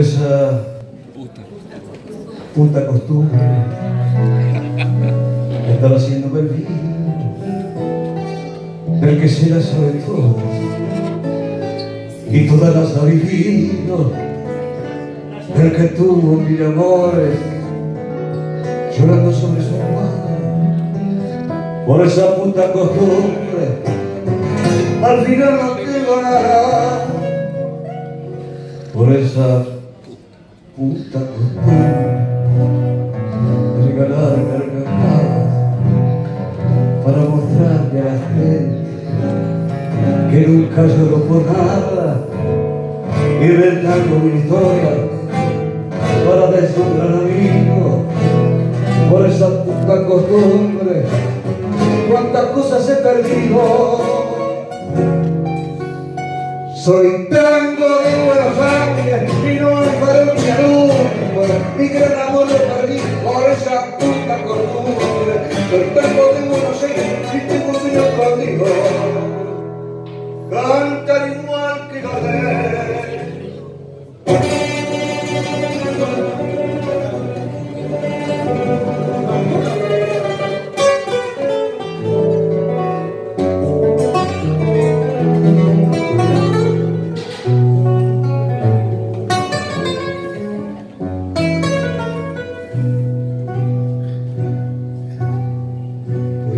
esa puta costumbre de estar haciendo el el que se la sabe todo y todas las ha vivido, el que tuvo mil amores llorando sobre su hermana por esa puta costumbre al final no tengo nada por esa puta costumbre regalar carcajadas para mostrarle a la gente que nunca lloró por nada inventando una historia para deslumbrar a amigo por esa puta costumbre. Cuántas cosas he perdido. Soy tango de Buenos Aires y no hay para mi alumno mi gran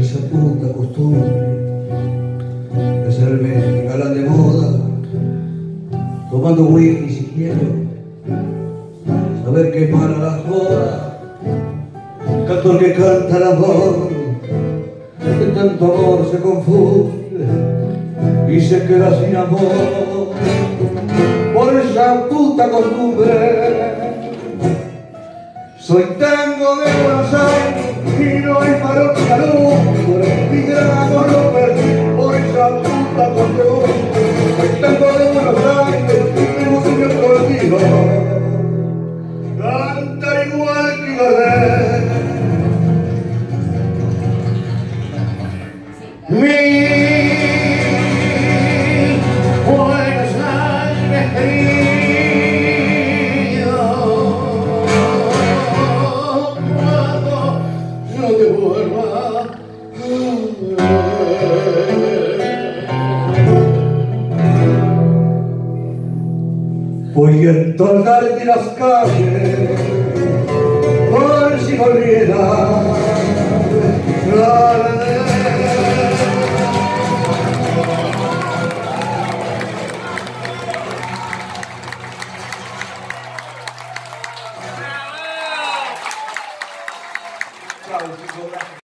esa puta costumbre de hacerme galán de moda, tomando whisky si quiero, saber quemar a las bodas, cantor que canta el amor, que tanto amor se confunde y se queda sin amor, por esa puta costumbre. Soy tango Voy a entornarte las calles por si la,